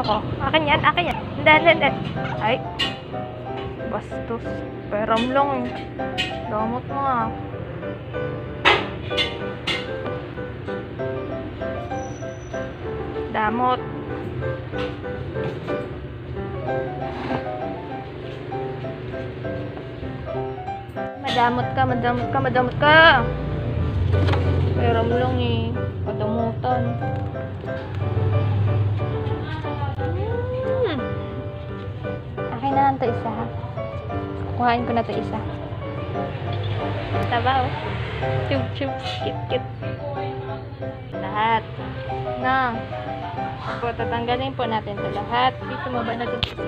Ayoko. Akin yan, akin yan. Hindi, hindi. Ay. Bastos. Peram lang eh. Damot mo ah. Damot. Madamot ka, madamot ka, madamot ka. Peram lang eh. Padamutan. Akin na lang to isa ha. Kuhain ko na to isa. Taba oh. Chup chup. Kit kit. Lahat. Na. Po, tatanggalin po natin to lahat. Dito mo ba natin isa?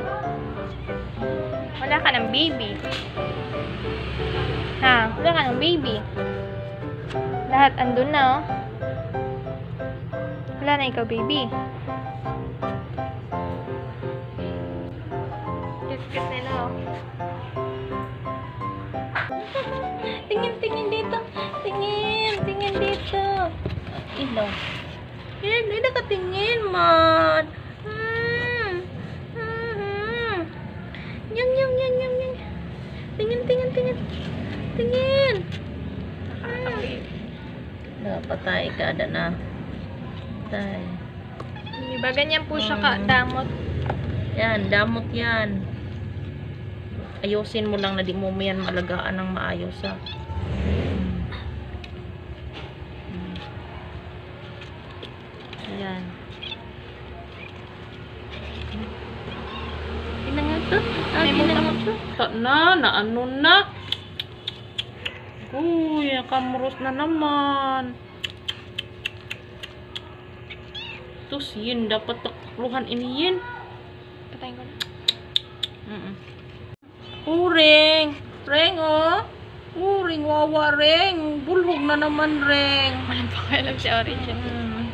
Wala ka ng baby. Ha? Wala ka ng baby. Lahat andun na oh. Wala na ikaw baby. Oh. tingin, tingin dito. Tingin, tingin dito. Ilaw. Yan, hindi nakatingin man. Hmm. Hmm. Yang, yang, yang, yang, yang. Tingin, tingin, tingin. Tingin. Hmm. Napatay ka ada na. Tay. Diba ganyan po siya ka, damot. Yan, damot yan. Ayusin mo lang na di mo mo yan malagaan ng maayos ha. Mm. Mm. Yan. Ina nga to. May Akin na na, na ano na. Uy, kamros na naman. Tus, yun, dapat takluhan iniyin. Patayin ko na. Mm Uring! Reng, oh! Uring, wawa, Reng! Bulhog na naman, Reng! Walang pakialam si Origin. Mm.